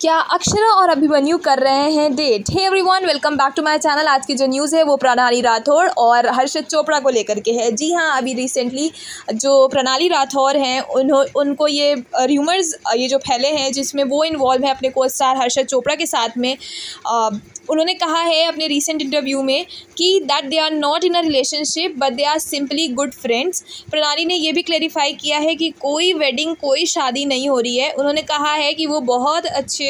क्या अक्षरा और अभिमन्यु कर रहे हैं date? Hey everyone welcome back to my channel आज की जो न्यूज़ है वो प्रणाली राठौर और हर्षद चोपड़ा को लेकर के है। जी हाँ अभी रिसेंटली जो प्रणाली राठौर हैं उन्हों उनको ये र्यूमर्स ये जो फैले हैं जिसमें वो इन्वॉल्व है अपने को स्टार हर्षद चोपड़ा के साथ में आ, उन्होंने कहा है अपने रिसेंट इंटरव्यू में कि that they are not in a relationship but they are simply good friends Pranali ने यह भी क्लेरिफाई किया है कि कोई वेडिंग कोई शादी नहीं हो रही है। उन्होंने कहा है कि वो बहुत अच्छे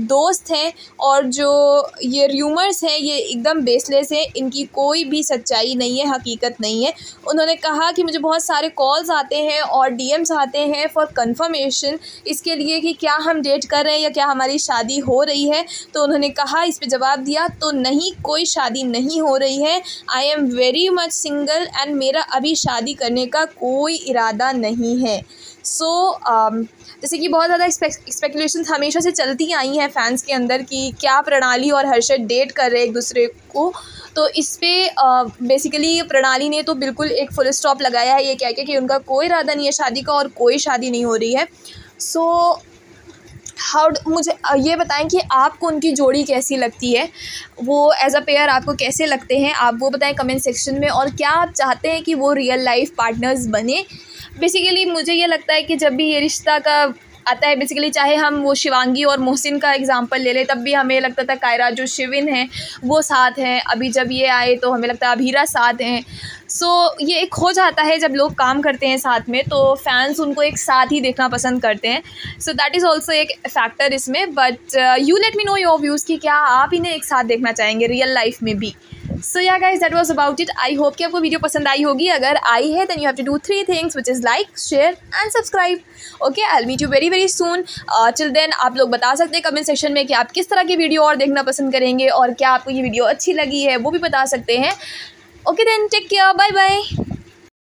दोस्त हैं और जो ये र्यूमर्स हैं ये एकदम बेसलेस है इनकी कोई भी सच्चाई नहीं है हकीकत नहीं है। उन्होंने कहा कि मुझे बहुत सारे कॉल्स आते हैं और डीएम्स आते हैं फॉर कंफर्मेशन इसके लिए कि क्या हम डेट कर रहे हैं या क्या हमारी शादी हो रही है। तो उन्होंने कहा इस पर जवाब दिया तो नहीं कोई शादी नहीं हो रही है। I am very much single and मेरा अभी शादी करने का कोई इरादा नहीं है। सो so, um, जैसे कि बहुत ज़्यादा एक्सपेक्टेशन हमेशा से चलती आई हैं फैंस के अंदर कि क्या प्रणाली और हर्षद डेट कर रहे हैं एक दूसरे को। तो इस पर बेसिकली प्रणाली ने तो बिल्कुल एक फुल स्टॉप लगाया है ये कह के कि उनका कोई इरादा नहीं है शादी का और कोई शादी नहीं हो रही है। सो so, हाउ मुझे ये बताएँ कि आपको उनकी जोड़ी कैसी लगती है? वो एज़ अ पेयर आपको कैसे लगते हैं? आप वो बताएँ कमेंट सेक्शन में और क्या आप चाहते हैं कि वो रियल लाइफ पार्टनर्स बने? बेसिकली मुझे ये लगता है कि जब भी ये रिश्ता का आता है बेसिकली चाहे हम वो शिवांगी और मोहसिन का एग्जांपल ले लें तब भी हमें लगता था कायरा जो शिविन है वो साथ हैं। अभी जब ये आए तो हमें लगता है अभीरा साथ हैं। सो so, ये एक हो जाता है जब लोग काम करते हैं साथ में तो फैंस उनको एक साथ ही देखना पसंद करते हैं। सो दैट इज़ ऑल्सो एक फैक्टर इसमें but you let me know your views कि क्या आप इन्हें एक साथ देखना चाहेंगे रियल लाइफ में भी। So yeah guys that was about it I hope कि आपको वीडियो पसंद आई होगी। अगर आई है then you have to do three things which is like share and subscribe okay I meet you very very soon till then आप लोग बता सकते हैं कमेंट सेक्शन में कि आप किस तरह की वीडियो और देखना पसंद करेंगे और क्या आपको ये वीडियो अच्छी लगी है, वो भी बता सकते हैं। Okay then take care bye bye